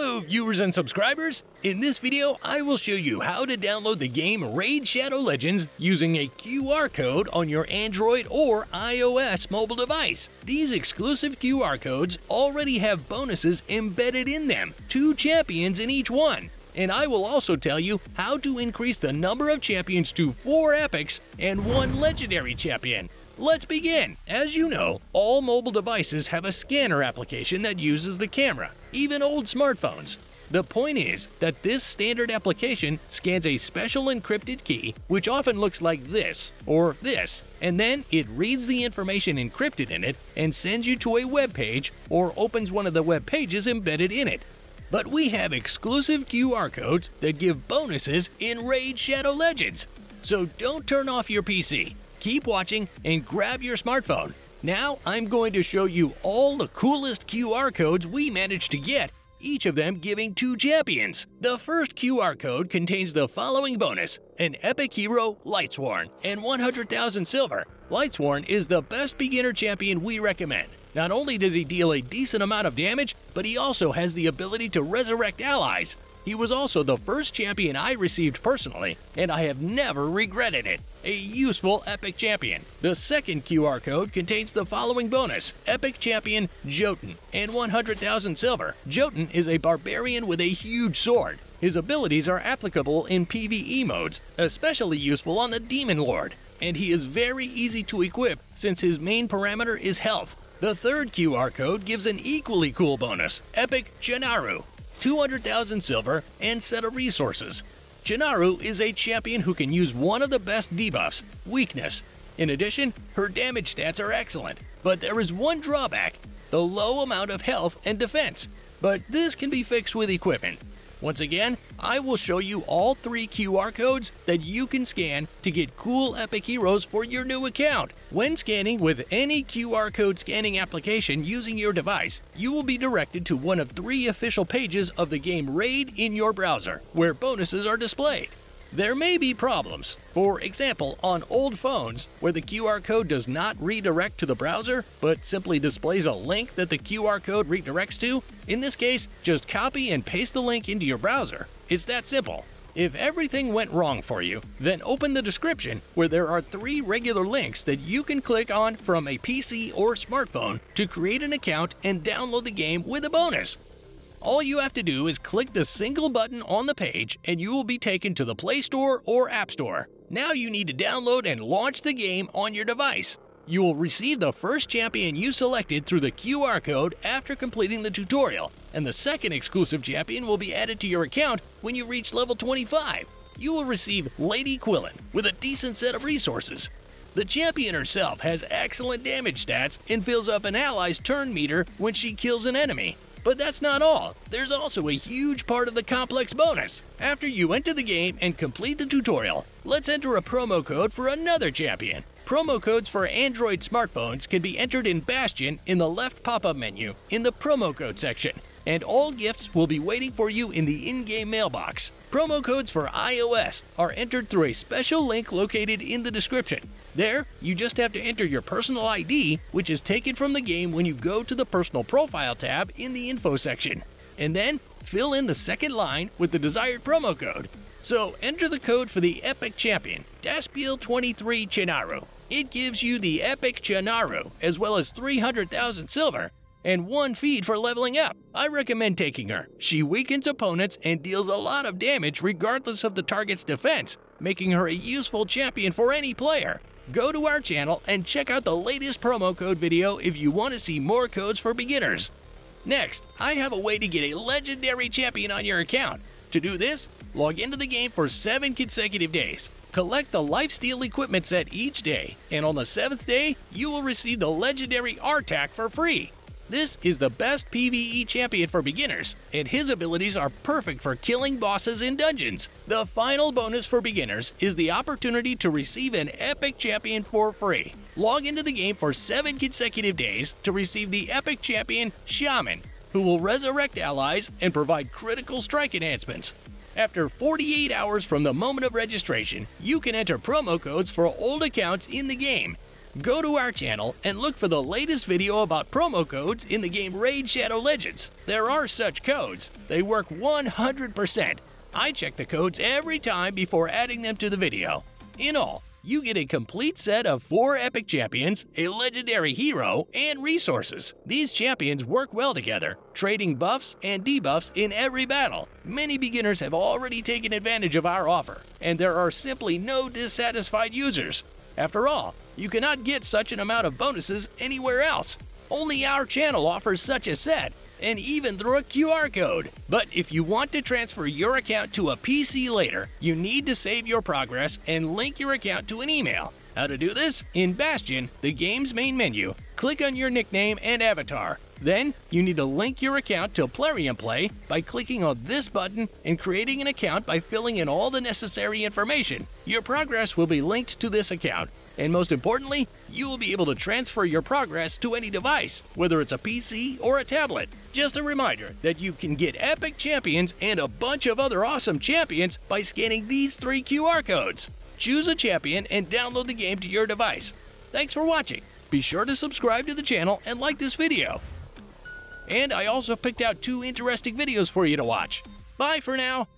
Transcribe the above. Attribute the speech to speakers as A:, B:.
A: Hello viewers and subscribers! In this video, I will show you how to download the game Raid Shadow Legends using a QR code on your Android or iOS mobile device. These exclusive QR codes already have bonuses embedded in them, two champions in each one. And I will also tell you how to increase the number of champions to 4 epics and 1 legendary champion. Let's begin. As you know, all mobile devices have a scanner application that uses the camera, even old smartphones. The point is that this standard application scans a special encrypted key, which often looks like this or this, and then it reads the information encrypted in it and sends you to a web page or opens one of the web pages embedded in it. But we have exclusive QR codes that give bonuses in Raid Shadow Legends. So don't turn off your PC keep watching, and grab your smartphone. Now I'm going to show you all the coolest QR codes we managed to get, each of them giving two champions. The first QR code contains the following bonus, an epic hero, Lightsworn, and 100,000 silver. Lightsworn is the best beginner champion we recommend. Not only does he deal a decent amount of damage, but he also has the ability to resurrect allies. He was also the first champion I received personally, and I have never regretted it. A useful Epic Champion. The second QR code contains the following bonus Epic Champion Jotun and 100,000 silver. Jotun is a barbarian with a huge sword. His abilities are applicable in PvE modes, especially useful on the Demon Lord, and he is very easy to equip since his main parameter is health. The third QR code gives an equally cool bonus Epic Chonoru. 200,000 silver, and set of resources. Chonoru is a champion who can use one of the best debuffs, Weakness. In addition, her damage stats are excellent, but there is one drawback, the low amount of health and defense. But this can be fixed with equipment. Once again, I will show you all three QR codes that you can scan to get cool epic heroes for your new account. When scanning with any QR code scanning application using your device, you will be directed to one of three official pages of the game Raid in your browser, where bonuses are displayed. There may be problems. For example, on old phones, where the QR code does not redirect to the browser, but simply displays a link that the QR code redirects to, in this case, just copy and paste the link into your browser. It's that simple. If everything went wrong for you, then open the description where there are three regular links that you can click on from a PC or smartphone to create an account and download the game with a bonus. All you have to do is click the single button on the page and you will be taken to the Play Store or App Store. Now you need to download and launch the game on your device. You will receive the first champion you selected through the QR code after completing the tutorial, and the second exclusive champion will be added to your account when you reach level 25. You will receive Lady Quilen with a decent set of resources. The champion herself has excellent damage stats and fills up an ally's turn meter when she kills an enemy. But that's not all. There's also a huge part of the complex bonus. After you enter the game and complete the tutorial, let's enter a promo code for another champion. Promo codes for Android smartphones can be entered in Bastion in the left pop-up menu in the promo code section and all gifts will be waiting for you in the in-game mailbox. Promo codes for iOS are entered through a special link located in the description. There, you just have to enter your personal ID, which is taken from the game when you go to the Personal Profile tab in the info section. And then, fill in the second line with the desired promo code. So, enter the code for the Epic Champion, Daspiel23 Jennaru. It gives you the Epic Chonoru, as well as 300,000 silver, and one feed for leveling up. I recommend taking her. She weakens opponents and deals a lot of damage regardless of the target's defense, making her a useful champion for any player. Go to our channel and check out the latest promo code video if you want to see more codes for beginners. Next, I have a way to get a legendary champion on your account. To do this, log into the game for 7 consecutive days. Collect the Lifesteal equipment set each day, and on the 7th day, you will receive the legendary Artak for free. This is the best PvE champion for beginners, and his abilities are perfect for killing bosses in dungeons. The final bonus for beginners is the opportunity to receive an epic champion for free. Log into the game for 7 consecutive days to receive the epic champion Shaman, who will resurrect allies and provide critical strike enhancements. After 48 hours from the moment of registration, you can enter promo codes for old accounts in the game Go to our channel and look for the latest video about promo codes in the game Raid Shadow Legends. There are such codes. They work 100%. I check the codes every time before adding them to the video. In all, you get a complete set of four epic champions, a legendary hero, and resources. These champions work well together, trading buffs and debuffs in every battle. Many beginners have already taken advantage of our offer, and there are simply no dissatisfied users. After all, you cannot get such an amount of bonuses anywhere else. Only our channel offers such a set, and even through a QR code. But if you want to transfer your account to a PC later, you need to save your progress and link your account to an email. How to do this? In Bastion, the game's main menu, click on your nickname and avatar. Then, you need to link your account to Plarium Play by clicking on this button and creating an account by filling in all the necessary information. Your progress will be linked to this account, and most importantly, you will be able to transfer your progress to any device, whether it's a PC or a tablet. Just a reminder that you can get epic champions and a bunch of other awesome champions by scanning these three QR codes. Choose a champion and download the game to your device. Thanks for watching. Be sure to subscribe to the channel and like this video. And I also picked out two interesting videos for you to watch. Bye for now.